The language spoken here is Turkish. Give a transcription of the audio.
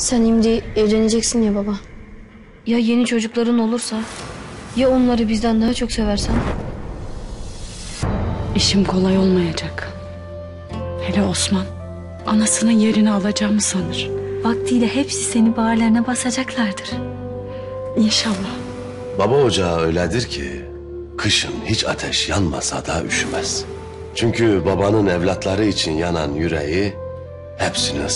Sen şimdi evleneceksin ya baba. Ya yeni çocukların olursa? Ya onları bizden daha çok seversen? İşim kolay olmayacak. Hele Osman anasının yerini alacağımı sanır. Vaktiyle hepsi seni bağırlarına basacaklardır. İnşallah. Baba ocağı öyledir ki kışın hiç ateş yanmasa da üşümez. Çünkü babanın evlatları için yanan yüreği hepsini ısıtır.